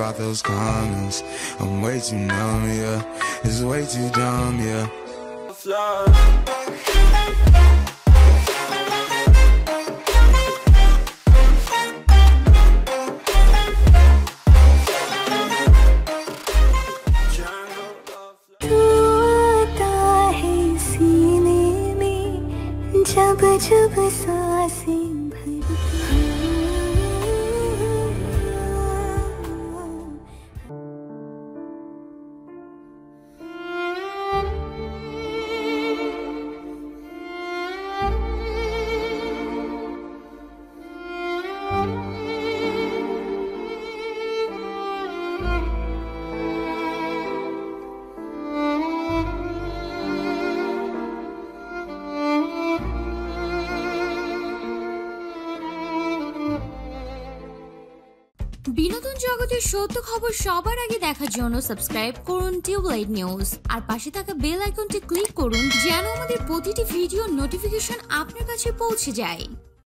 about those comments. I'm way too numb, yeah. It's way too dumb, yeah. तू आता है सीने में जब जब सांसें বিনোদন জগতের সত্য খবর সবার আগে দেখার জন্য সাবস্ক্রাইব করুন টিউবলাইট নিউজ আর পাশে থাকা বেল আইকনটি ক্লিক করুন যেন আমাদের প্রতিটি ভিডিও নোটিফিকেশন আপনার কাছে পৌঁছে যায়।